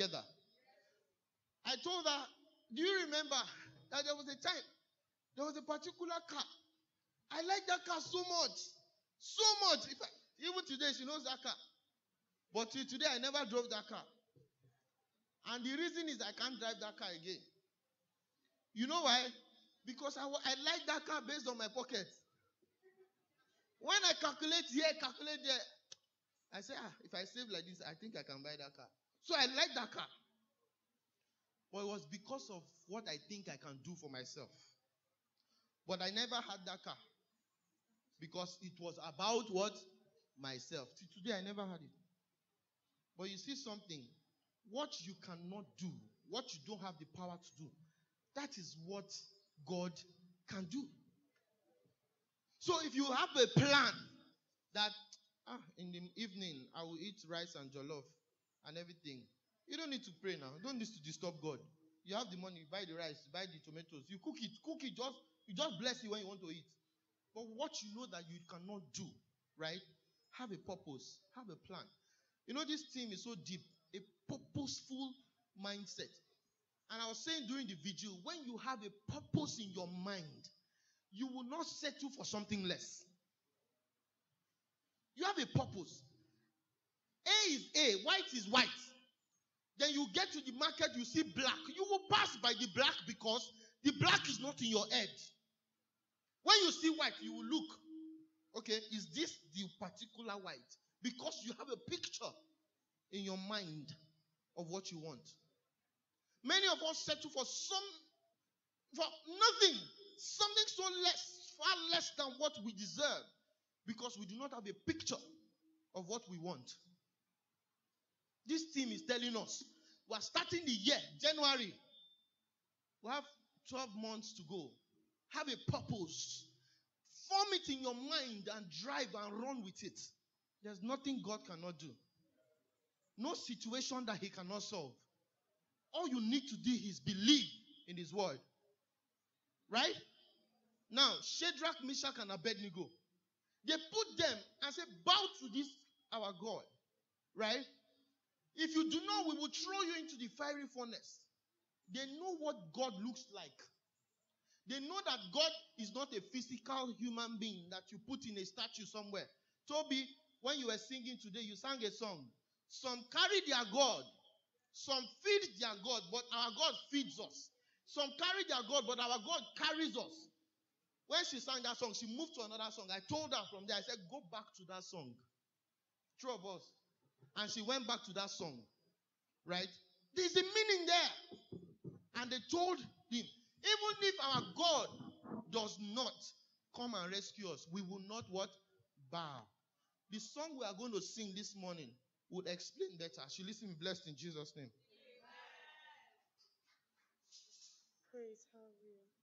together. I told her, Do you remember that there was a time, there was a particular car. I like that car so much. So much. I, even today, she knows that car. But today, I never drove that car. And the reason is I can't drive that car again. You know why? Because I, I like that car based on my pocket. When I calculate here, calculate there, I say, ah, if I save like this, I think I can buy that car. So I like that car. But it was because of what I think I can do for myself. But I never had that car. Because it was about what? Myself. Today I never had it. But you see something. What you cannot do, what you don't have the power to do, that is what God can do. So if you have a plan that ah, in the evening I will eat rice and jollof and everything, you don't need to pray now. You don't need to disturb God. You have the money, you buy the rice, buy the tomatoes. You cook it, cook it. Just you just bless you when you want to eat. But what you know that you cannot do, right? Have a purpose, have a plan. You know this theme is so deep. A purposeful mindset. And I was saying during the vigil, when you have a purpose in your mind, you will not settle for something less. You have a purpose. A is A, white is white. Then you get to the market, you see black. You will pass by the black because the black is not in your head. When you see white, you will look. Okay, is this the particular white? Because you have a picture in your mind of what you want. Many of us settle for some, for nothing, something so less, far less than what we deserve, because we do not have a picture of what we want. This team is telling us we are starting the year, January. We have 12 months to go. Have a purpose. Form it in your mind and drive and run with it. There's nothing God cannot do. No situation that He cannot solve. All you need to do is believe in His word. Right? Now, Shadrach, Meshach, and Abednego, they put them and said, Bow to this our God. Right? If you do not, we will throw you into the fiery furnace. They know what God looks like. They know that God is not a physical human being that you put in a statue somewhere. Toby, when you were singing today, you sang a song. Some carry their God, some feed their God, but our God feeds us. Some carry their God, but our God carries us. When she sang that song, she moved to another song. I told her from there, I said, Go back to that song. Two of us. And she went back to that song. Right? There's a meaning there. And they told him, even if our God does not come and rescue us, we will not what? Bow. The song we are going to sing this morning would explain better. She listen blessed in Jesus' name. Praise Hallelujah.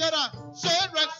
Let's say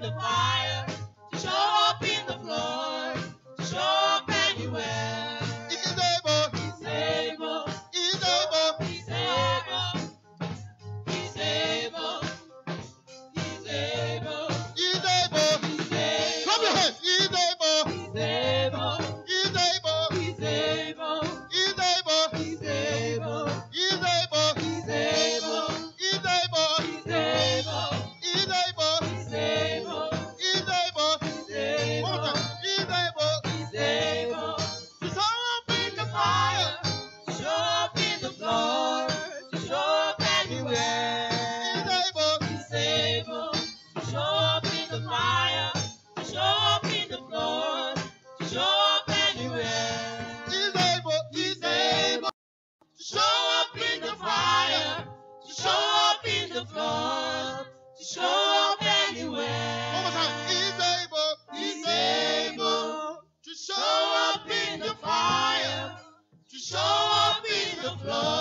the fire. Lord.